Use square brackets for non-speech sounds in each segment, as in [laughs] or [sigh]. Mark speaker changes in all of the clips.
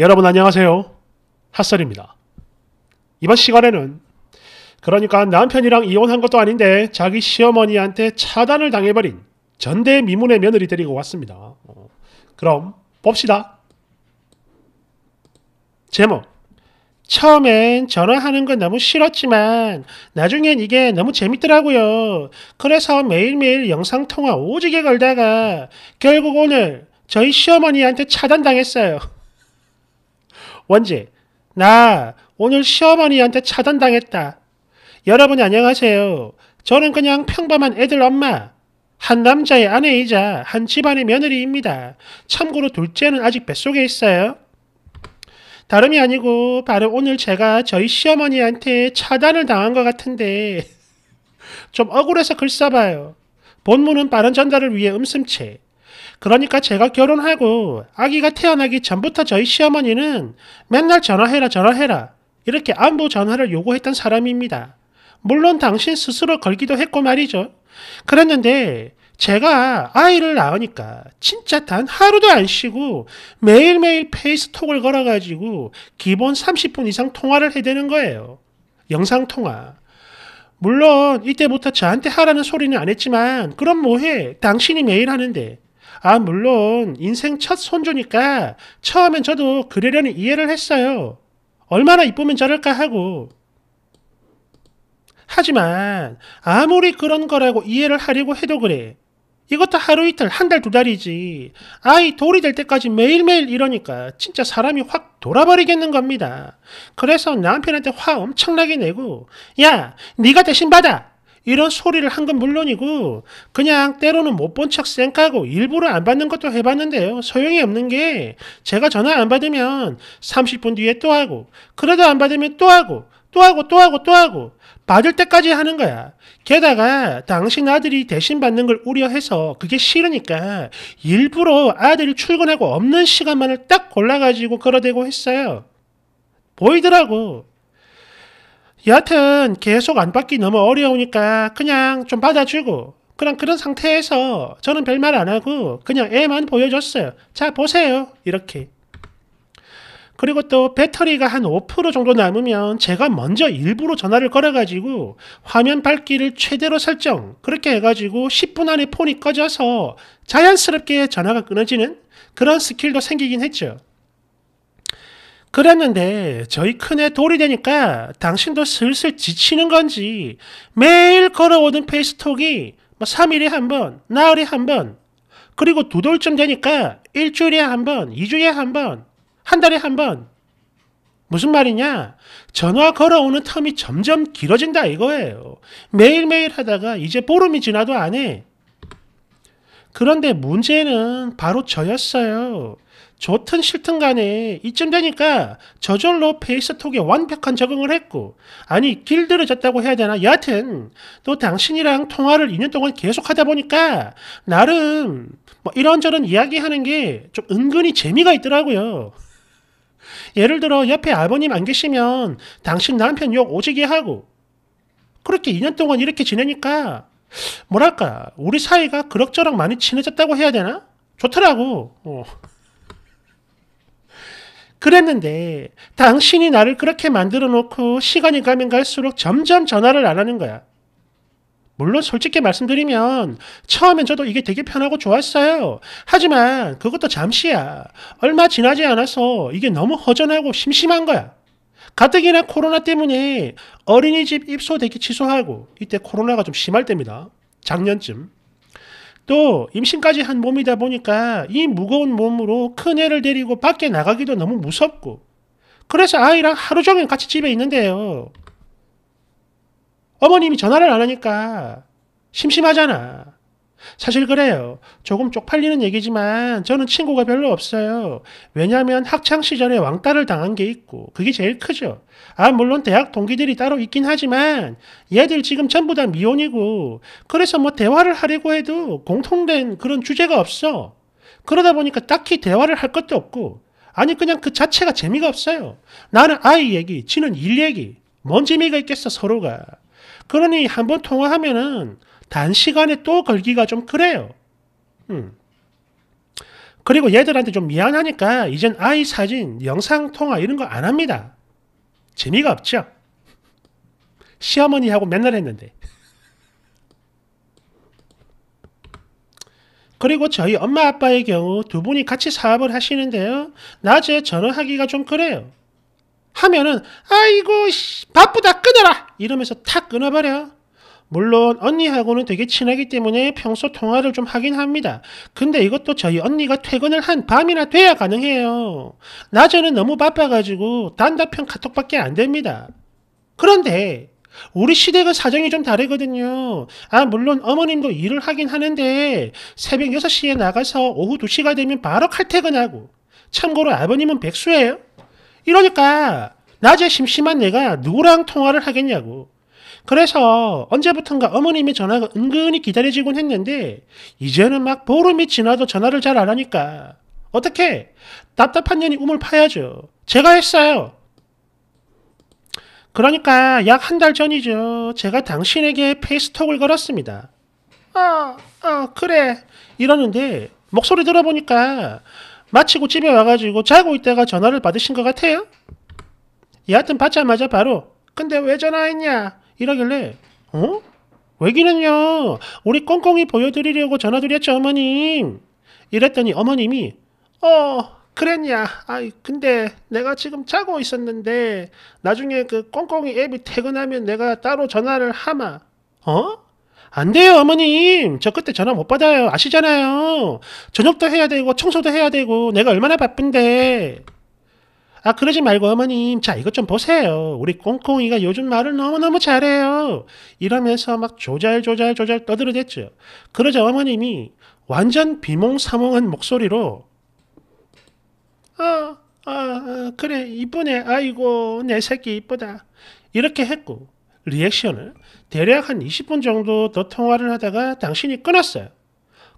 Speaker 1: 여러분 안녕하세요. 핫설입니다. 이번 시간에는 그러니까 남편이랑 이혼한 것도 아닌데 자기 시어머니한테 차단을 당해버린 전대 미문의 며느리 데리고 왔습니다. 어, 그럼 봅시다. 제목 처음엔 전화하는 건 너무 싫었지만 나중엔 이게 너무 재밌더라고요. 그래서 매일매일 영상통화 오지게 걸다가 결국 오늘 저희 시어머니한테 차단당했어요. 원재, 나 오늘 시어머니한테 차단당했다. 여러분 안녕하세요. 저는 그냥 평범한 애들 엄마, 한 남자의 아내이자 한 집안의 며느리입니다. 참고로 둘째는 아직 뱃속에 있어요. 다름이 아니고 바로 오늘 제가 저희 시어머니한테 차단을 당한 것 같은데 [laughs] 좀 억울해서 글 써봐요. 본문은 빠른 전달을 위해 음슴체. 그러니까 제가 결혼하고 아기가 태어나기 전부터 저희 시어머니는 맨날 전화해라 전화해라 이렇게 안부 전화를 요구했던 사람입니다. 물론 당신 스스로 걸기도 했고 말이죠. 그랬는데 제가 아이를 낳으니까 진짜 단 하루도 안 쉬고 매일매일 페이스톡을 걸어가지고 기본 30분 이상 통화를 해대는 거예요. 영상통화. 물론 이때부터 저한테 하라는 소리는 안 했지만 그럼 뭐해 당신이 매일 하는데 아 물론 인생 첫 손주니까 처음엔 저도 그러려니 이해를 했어요. 얼마나 이쁘면 저럴까 하고 하지만 아무리 그런 거라고 이해를 하려고 해도 그래. 이것도 하루 이틀, 한 달, 두 달이지. 아이 돌이 될 때까지 매일매일 이러니까 진짜 사람이 확 돌아버리겠는 겁니다. 그래서 남편한테 화 엄청나게 내고 야, 네가 대신 받아. 이런 소리를 한 건 물론이고 그냥 때로는 못 본 척 쌩까고 일부러 안 받는 것도 해봤는데요. 소용이 없는 게 제가 전화 안 받으면 30분 뒤에 또 하고 그래도 안 받으면 또 하고 또 하고 또 하고 또 하고 받을 때까지 하는 거야. 게다가 당신 아들이 대신 받는 걸 우려해서 그게 싫으니까 일부러 아들이 출근하고 없는 시간만을 딱 골라가지고 걸어대고 했어요. 보이더라고. 여하튼 계속 안 받기 너무 어려우니까 그냥 좀 받아주고 그냥 그런 상태에서 저는 별말 안 하고 그냥 애만 보여줬어요. 자 보세요. 이렇게. 그리고 또 배터리가 한 5% 정도 남으면 제가 먼저 일부러 전화를 걸어가지고 화면 밝기를 최대로 설정 그렇게 해가지고 10분 안에 폰이 꺼져서 자연스럽게 전화가 끊어지는 그런 스킬도 생기긴 했죠. 그랬는데 저희 큰애 돌이 되니까 당신도 슬슬 지치는 건지 매일 걸어오던 페이스톡이 뭐 3일에 한 번, 나흘에 한 번, 그리고 두 돌쯤 되니까 일주일에 한 번, 2주에 한 번, 한 달에 한 번. 무슨 말이냐? 전화 걸어오는 텀이 점점 길어진다 이거예요. 매일매일 하다가 이제 보름이 지나도 안 해. 그런데 문제는 바로 저였어요. 좋든 싫든 간에 이쯤 되니까 저절로 페이스톡에 완벽한 적응을 했고 아니 길들여졌다고 해야 되나 여하튼 또 당신이랑 통화를 2년 동안 계속 하다 보니까 나름 뭐 이런저런 이야기하는 게 좀 은근히 재미가 있더라고요. 예를 들어 옆에 아버님 안 계시면 당신 남편 욕 오지게 하고 그렇게 2년 동안 이렇게 지내니까 뭐랄까 우리 사이가 그럭저럭 많이 친해졌다고 해야 되나? 좋더라고. 어. 그랬는데 당신이 나를 그렇게 만들어 놓고 시간이 가면 갈수록 점점 전화를 안 하는 거야. 물론 솔직히 말씀드리면 처음엔 저도 이게 되게 편하고 좋았어요. 하지만 그것도 잠시야. 얼마 지나지 않아서 이게 너무 허전하고 심심한 거야. 가뜩이나 코로나 때문에 어린이집 입소대기 취소하고 이때 코로나가 좀 심할 때입니다. 작년쯤. 또 임신까지 한 몸이다 보니까 이 무거운 몸으로 큰 애를 데리고 밖에 나가기도 너무 무섭고 그래서 아이랑 하루 종일 같이 집에 있는데요. 어머님이 전화를 안 하니까 심심하잖아. 사실 그래요. 조금 쪽팔리는 얘기지만 저는 친구가 별로 없어요. 왜냐하면 학창 시절에 왕따를 당한 게 있고 그게 제일 크죠. 아 물론 대학 동기들이 따로 있긴 하지만 얘들 지금 전부 다 미혼이고 그래서 뭐 대화를 하려고 해도 공통된 그런 주제가 없어. 그러다 보니까 딱히 대화를 할 것도 없고 아니 그냥 그 자체가 재미가 없어요. 나는 아이 얘기, 지는 일 얘기. 뭔 재미가 있겠어 서로가. 그러니 한번 통화하면은 단시간에 또 걸기가 좀 그래요. 음. 그리고 얘들한테 좀 미안하니까 이젠 아이 사진, 영상 통화 이런 거 안 합니다. 재미가 없죠? 시어머니하고 맨날 했는데. 그리고 저희 엄마 아빠의 경우 두 분이 같이 사업을 하시는데요. 낮에 전화하기가 좀 그래요. 하면은 아이고 씨, 바쁘다 끊어라 이러면서 탁 끊어버려. 물론 언니하고는 되게 친하기 때문에 평소 통화를 좀 하긴 합니다. 근데 이것도 저희 언니가 퇴근을 한 밤이나 돼야 가능해요. 낮에는 너무 바빠가지고 단답형 카톡밖에 안 됩니다. 그런데 우리 시대가 사정이 좀 다르거든요. 아, 물론 어머님도 일을 하긴 하는데 새벽 6시에 나가서 오후 2시가 되면 바로 칼퇴근하고 참고로 아버님은 백수예요. 이러니까 낮에 심심한 내가 누구랑 통화를 하겠냐고. 그래서 언제부턴가 어머님의 전화가 은근히 기다려지곤 했는데 이제는 막 보름이 지나도 전화를 잘 안 하니까 어떻게 답답한 년이 우물 파야죠. 제가 했어요. 그러니까 약 한 달 전이죠. 제가 당신에게 페이스톡을 걸었습니다. 아, 아, 그래. 이러는데 목소리 들어보니까 마치고 집에 와가지고 자고 있다가 전화를 받으신 것 같아요. 여하튼 받자마자 바로 근데 왜 전화했냐 이러길래 어? 왜기는요 우리 꽁꽁이 보여드리려고 전화드렸죠 어머님 이랬더니 어머님이 어 그랬냐 아이 근데 내가 지금 자고 있었는데 나중에 그 꽁꽁이 앱이 퇴근하면 내가 따로 전화를 하마 어? 안 돼요, 어머님. 저 그때 전화 못 받아요. 아시잖아요. 저녁도 해야 되고, 청소도 해야 되고, 내가 얼마나 바쁜데. 아, 그러지 말고, 어머님. 자, 이것 좀 보세요. 우리 꽁꽁이가 요즘 말을 너무너무 잘해요. 이러면서 막 조잘조잘조잘 조잘 떠들어댔죠. 그러자 어머님이 완전 비몽사몽한 목소리로, 어, 아, 아, 그래, 이쁘네. 아이고, 내 새끼 이쁘다. 이렇게 했고, 리액션을 대략 한 20분 정도 더 통화를 하다가 당신이 끊었어요.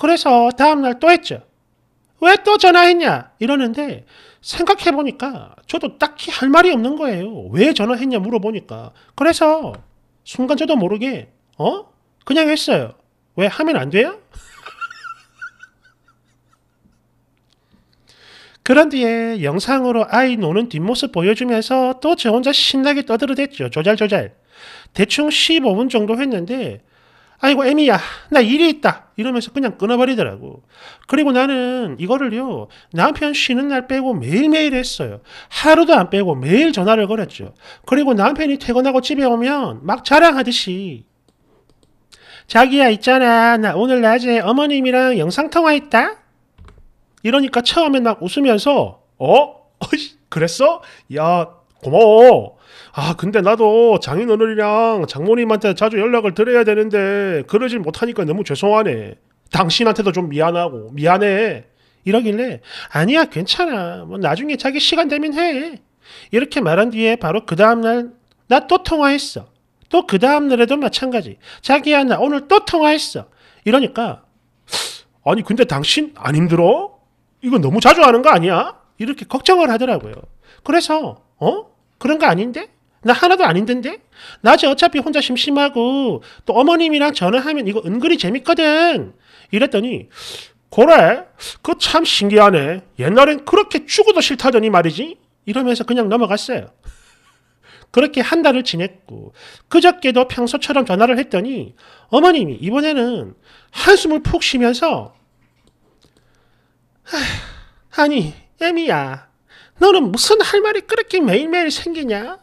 Speaker 1: 그래서 다음날 또 했죠. 왜 또 전화했냐? 이러는데 생각해보니까 저도 딱히 할 말이 없는 거예요. 왜 전화했냐 물어보니까. 그래서 순간 저도 모르게 어? 그냥 했어요. 왜 하면 안 돼요? [laughs] 그런 뒤에 영상으로 아이 노는 뒷모습 보여주면서 또 저 혼자 신나게 떠들어댔죠. 조잘조잘. 대충 15분 정도 했는데 아이고 애미야 나 일이 있다. 이러면서 그냥 끊어버리더라고. 그리고 나는 이거를요 남편 쉬는 날 빼고 매일매일 했어요. 하루도 안 빼고 매일 전화를 걸었죠. 그리고 남편이 퇴근하고 집에 오면 막 자랑하듯이 자기야 있잖아. 나 오늘 낮에 어머님이랑 영상통화했다? 이러니까 처음엔 막 웃으면서 어? [laughs] 그랬어? 야 고마워 아, 근데 나도 장인 어른이랑 장모님한테 자주 연락을 드려야 되는데 그러질 못하니까 너무 죄송하네. 당신한테도 좀 미안하고 미안해. 이러길래 아니야 괜찮아. 뭐 나중에 자기 시간 되면 해. 이렇게 말한 뒤에 바로 그 다음날 나 또 통화했어. 또 그 다음날에도 마찬가지. 자기야 나 오늘 또 통화했어. 이러니까 아니 근데 당신 안 힘들어? 이거 너무 자주 하는 거 아니야? 이렇게 걱정을 하더라고요. 그래서 어? 그런 거 아닌데? 나 하나도 안 힘든데? 낮에 어차피 혼자 심심하고 또 어머님이랑 전화하면 이거 은근히 재밌거든. 이랬더니 그래? 그거 참 신기하네. 옛날엔 그렇게 죽어도 싫다더니 말이지. 이러면서 그냥 넘어갔어요. 그렇게 한 달을 지냈고 그저께도 평소처럼 전화를 했더니 어머님이 이번에는 한숨을 푹 쉬면서 아니 애미야 너는 무슨 할 말이 그렇게 매일매일 생기냐?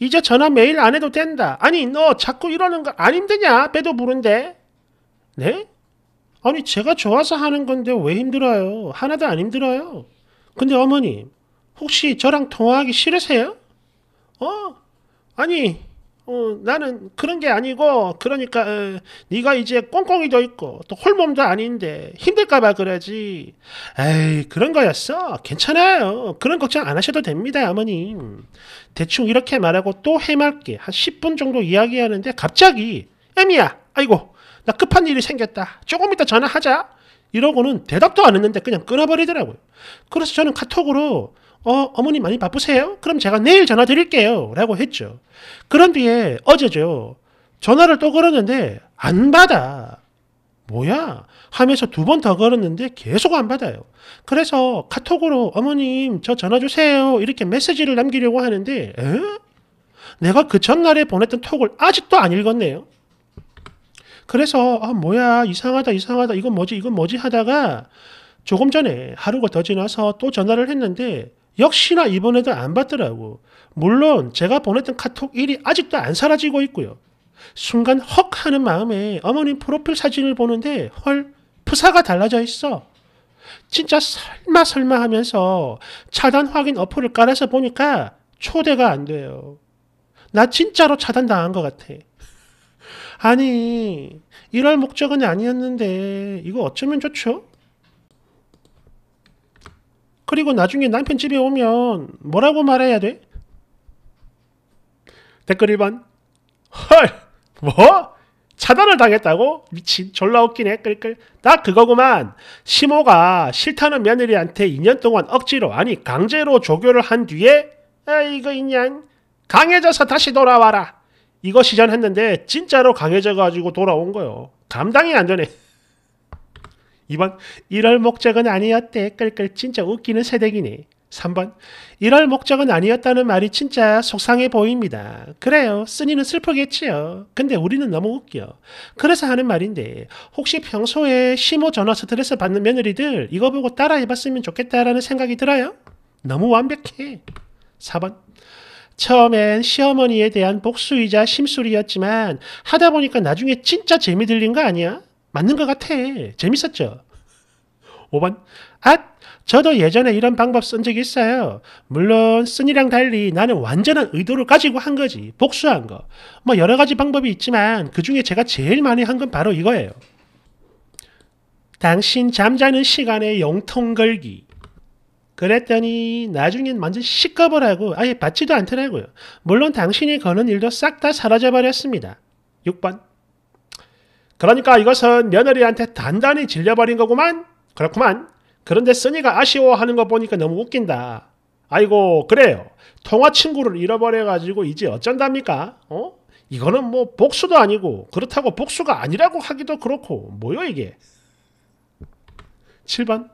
Speaker 1: 이제 전화 매일 안 해도 된다. 아니, 너 자꾸 이러는 거 안 힘드냐? 배도 부른데. 네? 아니, 제가 좋아서 하는 건데 왜 힘들어요? 하나도 안 힘들어요. 근데 어머님, 혹시 저랑 통화하기 싫으세요? 어? 아니, 어, 나는 그런 게 아니고 그러니까 어, 네가 이제 꽁꽁이도 있고 또 홀몸도 아닌데 힘들까봐 그러지. 에이 그런 거였어. 괜찮아요. 그런 걱정 안 하셔도 됩니다, 어머님. 대충 이렇게 말하고 또 해맑게 한 10분 정도 이야기하는데 갑자기 애미야, 아이고 나 급한 일이 생겼다. 조금 이따 전화하자. 이러고는 대답도 안 했는데 그냥 끊어버리더라고요. 그래서 저는 카톡으로 어, 어머니 많이 바쁘세요? 그럼 제가 내일 전화 드릴게요. 라고 했죠. 그런 뒤에 어제죠. 전화를 또 걸었는데 안 받아. 뭐야? 하면서 두 번 더 걸었는데 계속 안 받아요. 그래서 카톡으로 어머님 저 전화 주세요 이렇게 메시지를 남기려고 하는데 에? 내가 그 전날에 보냈던 톡을 아직도 안 읽었네요. 그래서 아 뭐야 이상하다 이상하다 이건 뭐지 이건 뭐지 하다가 조금 전에 하루가 더 지나서 또 전화를 했는데 역시나 이번에도 안 받더라고. 물론 제가 보냈던 카톡 1이 아직도 안 사라지고 있고요. 순간 헉 하는 마음에 어머님 프로필 사진을 보는데 헐 프사가 달라져 있어. 진짜 설마 설마 하면서 차단 확인 어플을 깔아서 보니까 초대가 안 돼요. 나 진짜로 차단당한 것 같아. 아니 이럴 목적은 아니었는데 이거 어쩌면 좋죠? 그리고 나중에 남편 집에 오면 뭐라고 말해야 돼? 댓글 1번. 헐 뭐? 차단을 당했다고? 미친 졸라 웃기네. 끌끌. 딱 그거구만. 시모가 싫다는 며느리한테 2년 동안 억지로 아니 강제로 조교를 한 뒤에 아 이거 있냐 강해져서 다시 돌아와라. 이거 시전했는데 진짜로 강해져 가지고 돌아온 거요. 감당이 안 되네 2번 이럴 목적은 아니었대 끌끌 진짜 웃기는 세대기네 3번 이럴 목적은 아니었다는 말이 진짜 속상해 보입니다. 그래요. 쓰니는 슬프겠지요. 근데 우리는 너무 웃겨. 그래서 하는 말인데 혹시 평소에 시모 전화 스트레스 받는 며느리들 이거 보고 따라해봤으면 좋겠다라는 생각이 들어요? 너무 완벽해. 4번 처음엔 시어머니에 대한 복수이자 심술이었지만 하다 보니까 나중에 진짜 재미 들린 거 아니야? 맞는 것 같아. 재밌었죠? 5번 아 저도 예전에 이런 방법 쓴 적이 있어요. 물론 쓴이랑 달리 나는 완전한 의도를 가지고 한 거지. 복수한 거. 뭐 여러 가지 방법이 있지만 그 중에 제가 제일 많이 한 건 바로 이거예요. 당신 잠자는 시간에 용통 걸기. 그랬더니 나중엔 완전 시겁을 하고 아예 받지도 않더라고요. 물론 당신이 거는 일도 싹 다 사라져 버렸습니다. 6번. 그러니까 이것은 며느리한테 단단히 질려버린 거구만. 그렇구만. 그런데 써니가 아쉬워하는 거 보니까 너무 웃긴다. 아이고 그래요. 통화 친구를 잃어버려가지고 이제 어쩐답니까? 어? 이거는 뭐 복수도 아니고 그렇다고 복수가 아니라고 하기도 그렇고 뭐요 이게? 7번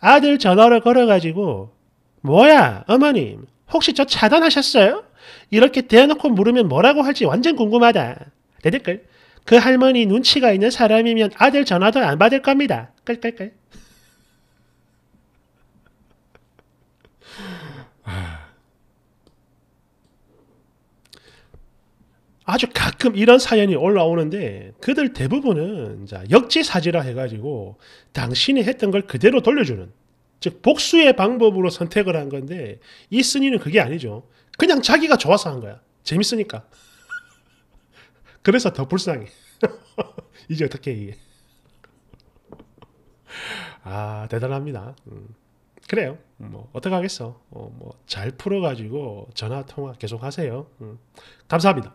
Speaker 1: 아들 전화를 걸어가지고 뭐야 어머님 혹시 저 차단하셨어요? 이렇게 대놓고 물으면 뭐라고 할지 완전 궁금하다. 내 댓글 그 할머니 눈치가 있는 사람이면 아들 전화도 안 받을 겁니다. 끌끌끌. 아주 가끔 이런 사연이 올라오는데 그들 대부분은 역지사지라 해가지고 당신이 했던 걸 그대로 돌려주는 즉 복수의 방법으로 선택을 한 건데 이 쓴이는 그게 아니죠. 그냥 자기가 좋아서 한 거야. 재밌으니까. 그래서 더 불쌍해. [laughs] 이제 어떻게 이게? 아 대단합니다. 음. 그래요. 뭐 어떡하겠어. 어, 뭐 잘 풀어가지고 전화 통화 계속 하세요. 음. 감사합니다.